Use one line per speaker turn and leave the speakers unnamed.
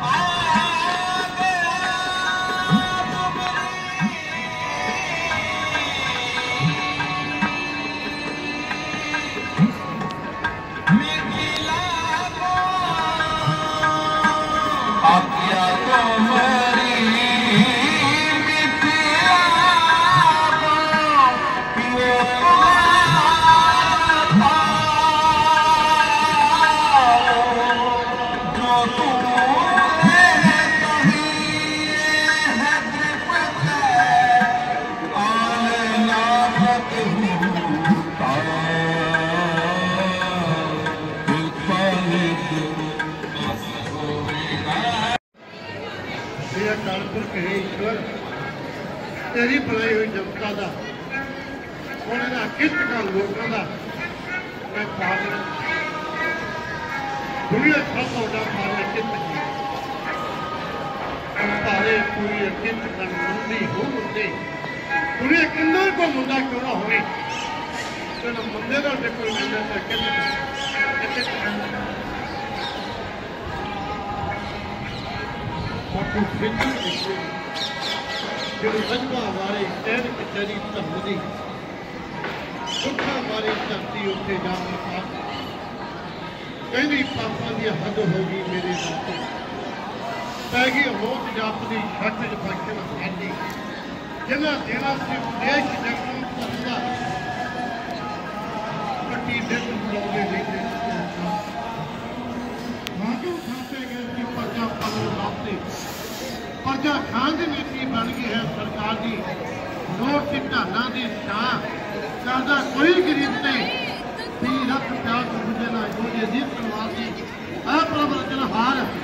아!
ਇਹ ਅਕਾਲ ਹੈ ਈਸ਼ਵਰ, ਤੇਰੀ ਬਣਾਈ ਹੋਈ ਜਨਤਾ ਦਾ, ਉਹਨਾਂ ਦਾ ਕਿਸ ਕਾਲ ਲੋਕਾਂ ਦਾ। ਮੈਂ ਪਾਲਣ ਦੁਨੀਆ ਸਭ ਤੋਂ ਵੱਡਾ ਪਾਲਣ ਕਿਤ ਪੂਰੀ ਅਕਿਤ ਕਰਨ ਮੰਦੀ ਹੋ ਮੁੰਦੇ ਦੁਨੀਆ ਕਿੰਨਾ ਕੋ ਮੁੰਡਾ ਕਿਉਂ ਨਾ ਹੋਵੇ? ਤੈਨੂੰ ਮੁੰਡੇ ਦਾ ਤੇ ਕੋਈ ਮੁੰਡੇ ਦਾ? ਕਿਤ ਕਿਤ ਬਾਪੂ ਫਿੱਟੂ ਜਿਹੜੇ ਸੱਜਾ ਵਾਲੇ ਕਹਿਣ ਕਚਰੀ ਧਰਮ ਦੀ ਸੁੱਖਾ ਵਾਲੀ ਧਰਤੀ ਉੱਤੇ ਜਾ ਕੇ ਕਹਿੰਦੀ ਪਾਪਾਂ ਦੀ ਹੱਦ ਹੋ ਗਈ ਮੇਰੇ ਨਾਲ। ਪੈ ਗਈ ਮੌਤ ਜਾਤ ਦੀ ਛੱਟ ਚ ਫੰਕਸ਼ਨ ਸਾਡੀ ਜਿਹਨਾਂ ਦੇਣਾ ਸੀ ਦੇਸ਼ ਜਗਨ ਕਰਦਾ, ਕੱਟੀ ਦੇ ਬੁਲਾਉਂਦੇ ਰਹਿੰਦੇ। ਪਲੋ ਪਰਜਾ ਖਾਨ ਦੀ ਨੀਤੀ ਬਣ ਗਈ ਹੈ ਸਰਕਾਰ ਦੀ। ਨੋਟ ਦੀ ਢਾਲਾਂ ਦੀ ਛਾਂ ਕਰਦਾ ਕੋਈ ਗਰੀਬ ਨਹੀਂ। ਵੀ ਰੱਖ ਪਿਆਰ ਦੂਜੇ ਨਾਲ ਜੋੜੇ ਦੀ ਤਲਵਾਰ ਦੀ ਆ ਪ੍ਰਭ ਰਚਨ ਹਾਰ